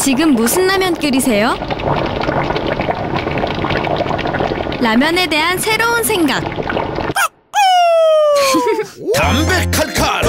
지금 무슨 라면 끓이세요? 라면에 대한 새로운 생각. 담백 칼칼